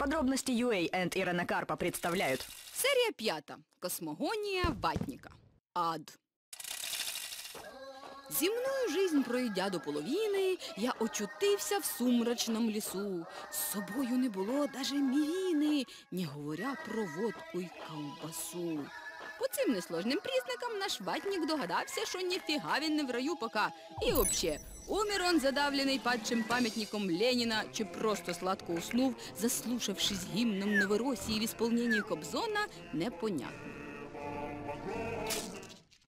Подробности UA and Ирена Карпа представляют. Серія п'ята. Космогонія Ватника. Ад. Зі мною жизнь пройдя до половини, я очутився в сумрачном лісу. З собою не було даже мівіни, не говоря про водку й ковбасу. По цим несложним признакам наш ватник догадався, що ніфіга він не в раю пока. І вообще, умер он задавлений падшим пам'ятником Леніна, чи просто сладко уснув, заслушавшись гімном Новоросії в ісполненні Кобзона, непонятно.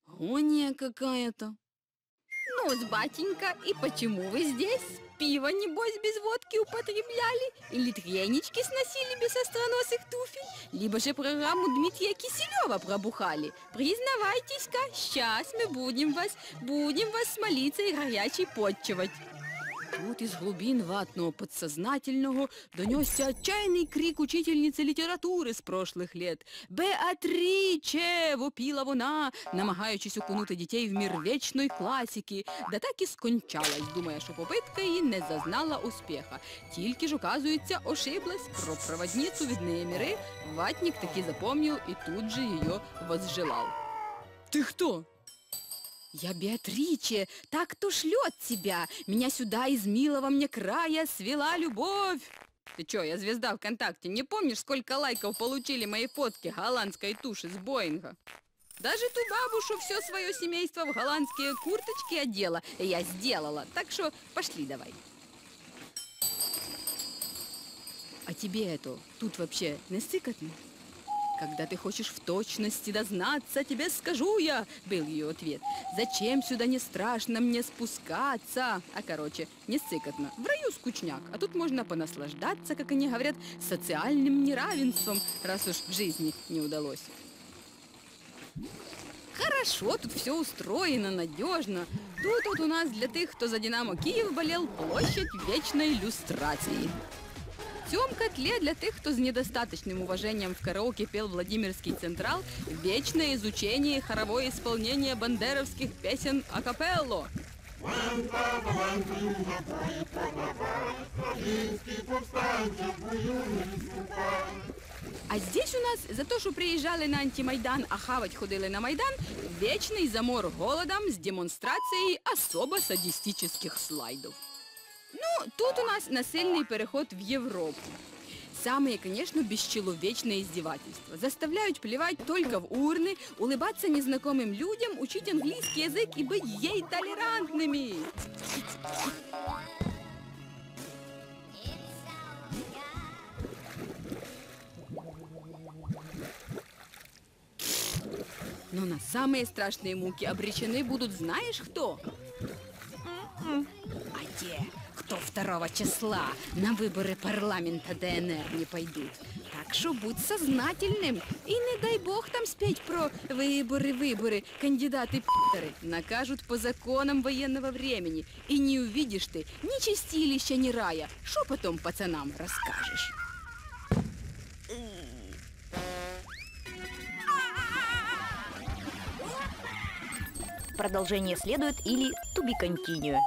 Гония какая-то. Ну, батенька, и почему вы здесь? Пиво, небось, без водки употребляли? Или тренички сносили без остроносых туфель? Либо же программу Дмитрия Киселева пробухали? Признавайтесь-ка, сейчас мы будем вас, будем вас с молиться и горячей подчивать. Тут из глубин ватного подсознательного донесся отчаянный крик учительницы літератури з прошлих лет. Беатріче! вопіла вона, намагаючись окунути дітей в мір вічної класики, да так і скончалась, думає, що попитка її не зазнала успіха. Тільки ж, оказується, ошиблась про проводницю від неї міри, ватник таки запомнил і тут же її возжелал. Ти хто? Я Беатриче, так кто шлет тебя? Меня сюда из милого мне края свела любовь. Ты чё, я звезда ВКонтакте, не помнишь, сколько лайков получили мои фотки голландской туши с Боинга? Даже ту бабу, что все свое семейство в голландские курточки одела, я сделала. Так что пошли давай. А тебе это тут вообще не сыкотно? Когда ты хочешь в точности дознаться, тебе скажу я, был ее ответ. Зачем сюда не страшно мне спускаться? А короче, не сыкотно. В раю скучняк, а тут можно понаслаждаться, как они говорят, социальным неравенством, раз уж в жизни не удалось. Хорошо, тут все устроено, надежно. Тут вот у нас для тех, кто за Динамо Киев болел, площадь вечной иллюстрации. Цьому котле для тех, кто с недостаточным уважением в караоке пел Владимирский Централ, вечное изучение и хоровое исполнение бандеровских песен акапелло. А здесь у нас за то, что приезжали на антимайдан, а хавать ходили на Майдан, вечный замор голодом с демонстрацией особо садистических слайдов. Ну, тут у нас насильный переход в Европу. Самые, конечно, бесчеловечные издевательства. Заставляют плевать только в урны, улыбаться незнакомым людям, учить английский язык и быть ей толерантными. Но на самые страшные муки обречены будут знаешь кто? А те, кто 2 числа на выборы парламента ДНР не пойдут. Так что будь сознательным. И не дай бог там спеть про выборы, выборы, кандидаты пи***ры. Накажут по законам военного времени. И не увидишь ты ни чистилища, ни рая. Что потом пацанам расскажешь? Продолжение следует или to be continue.